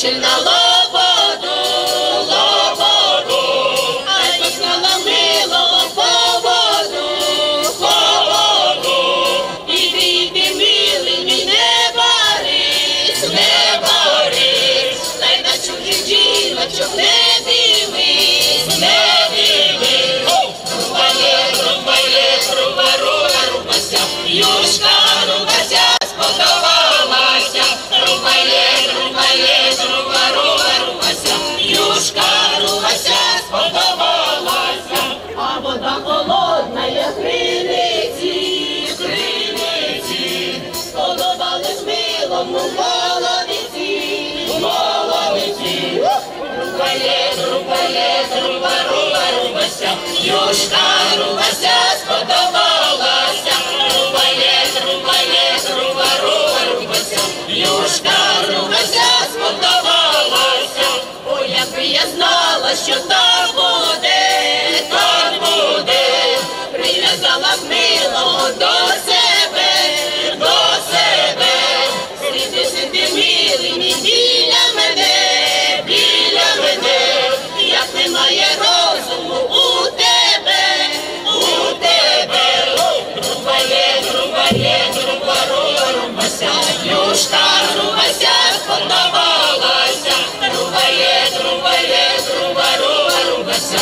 дівчина лободу, лободу, ай пізнала мило поводу, поводу, іди, іди, милий, мій не борись, не борись, та й на чужих жіночок не дивись, не дивись. рубає, є, румба є, руба, руба, рубася, юшка. Тому молодиці, молодиці, рубає, є, руба є, руба, руба, рубася, юшка, рубася, спода. Руба, рубася, юшка рубася, сподобалася, рубає, рубає, руба, руба, рубася,